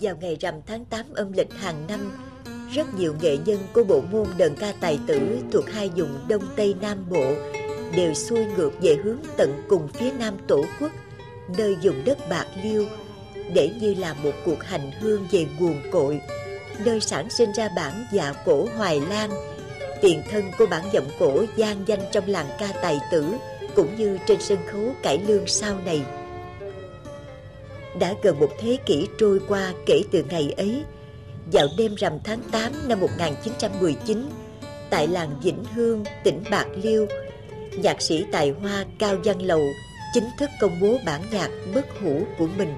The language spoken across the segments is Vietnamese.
Vào ngày rằm tháng 8 âm lịch hàng năm, rất nhiều nghệ nhân của bộ môn đờn ca tài tử thuộc hai vùng Đông Tây Nam Bộ đều xuôi ngược về hướng tận cùng phía nam tổ quốc, nơi vùng đất bạc liêu, để như là một cuộc hành hương về nguồn cội, nơi sản sinh ra bản dạ cổ Hoài Lan, tiền thân của bản giọng cổ gian danh trong làng ca tài tử cũng như trên sân khấu cải lương sau này. Đã gần một thế kỷ trôi qua kể từ ngày ấy, vào đêm rằm tháng 8 năm 1919, tại làng Vĩnh Hương, tỉnh Bạc Liêu, nhạc sĩ tài hoa Cao Văn Lầu chính thức công bố bản nhạc bất hủ của mình.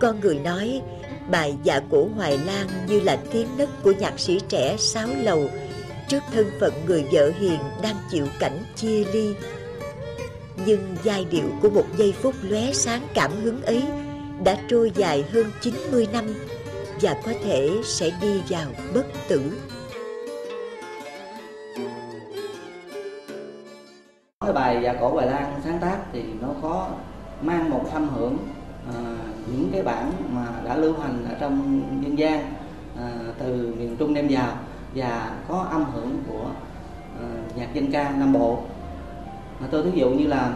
Con người nói bài dạ cổ Hoài Lan như là tiếng nấc của nhạc sĩ trẻ Sáo Lầu trước thân phận người vợ hiền đang chịu cảnh chia ly. Nhưng giai điệu của một giây phút lóe sáng cảm hứng ấy đã trôi dài hơn 90 năm và có thể sẽ đi vào bất tử. Cái bài dạ cổ Bài Lan sáng tác thì nó có mang một âm hưởng à, những cái bản mà đã lưu hành ở trong dân gian à, từ miền Trung đem vào và có âm hưởng của à, nhạc dân ca Nam Bộ. Mà tôi thí dụ như là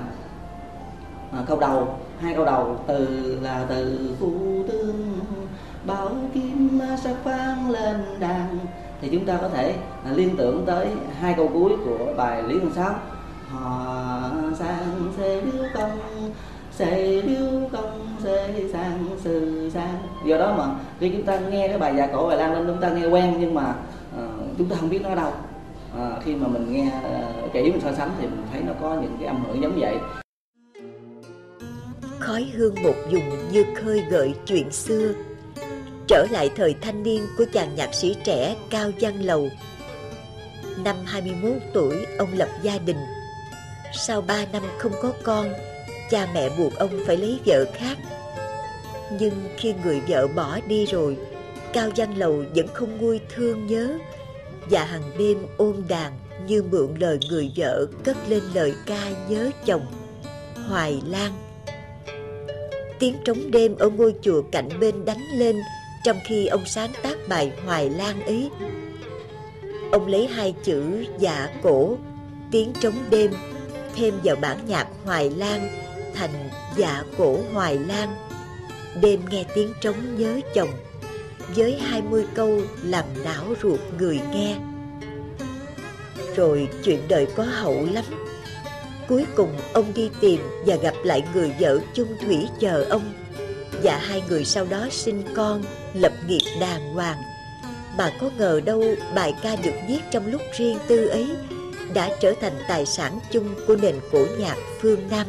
À, câu đầu hai câu đầu từ là từ phụ tương bảo kim sắc vang lên đàn. Thì chúng ta có thể à, liên tưởng tới hai câu cuối của bài Lý Văn Sáu họ sang xe điêu công xe điêu công xe sang sư sang. Do đó mà khi chúng ta nghe cái bài già cổ bài lan lên chúng ta nghe quen nhưng mà uh, chúng ta không biết nó ở đâu. À, khi mà mình nghe uh, kỹ mình so sánh thì mình thấy nó có những cái âm hưởng giống vậy khói hương một vùng như khơi gợi chuyện xưa trở lại thời thanh niên của chàng nhạc sĩ trẻ Cao Văn Lầu. Năm 21 tuổi, ông lập gia đình. Sau 3 năm không có con, cha mẹ buộc ông phải lấy vợ khác. Nhưng khi người vợ bỏ đi rồi, Cao Văn Lầu vẫn không nguôi thương nhớ và hàng đêm ôm đàn như mượn lời người vợ cất lên lời ca nhớ chồng Hoài Lan tiếng trống đêm ở ngôi chùa cạnh bên đánh lên trong khi ông sáng tác bài Hoài Lan ấy. Ông lấy hai chữ dạ cổ, tiếng trống đêm, thêm vào bản nhạc Hoài Lan thành dạ cổ Hoài Lan. Đêm nghe tiếng trống nhớ chồng, với hai mươi câu làm não ruột người nghe. Rồi chuyện đời có hậu lắm. Cuối cùng ông đi tìm và gặp lại người vợ chung thủy chờ ông và hai người sau đó sinh con, lập nghiệp đàng hoàng bà có ngờ đâu bài ca được viết trong lúc riêng tư ấy đã trở thành tài sản chung của nền cổ nhạc phương Nam.